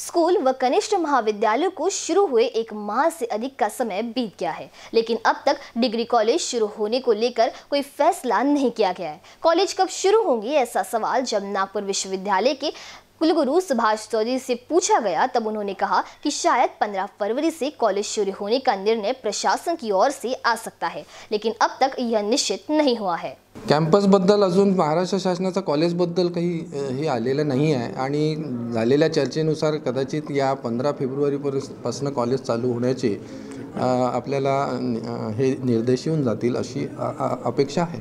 School व कनिष्ठ महाविद्यालयों को शुरू हुए एक माह से अधिक का समय बीत गया है। लेकिन अब तक डिग्री कॉलेज शुरू होने को लेकर कोई फैसला नहीं किया गया है। कॉलेज कब शुरू होंगे ऐसा सवाल जब नागपुर विश्वविद्यालय के कुलगुरु सुभाष चौधरी से पूछा गया तब उन्होंने कहा कि शायद 15 फरवरी से कॉलेज शुरू होने का निर्णय प्रशासन की ओर से आ सकता है लेकिन अब तक यह निश्चित नहीं हुआ है। कॅम्पसबद्दल अजून महाराष्ट्र शासनाचा कॉलेजबद्दल काही हे आलेलं नाही आहे आणि झालेल्या चर्चेनुसार कदाचित या पंधरा फेब्रुवारीपासून कॉलेज चालू होण्याचे आपल्याला हे निर्देश येऊन जातील अशी अपेक्षा आहे.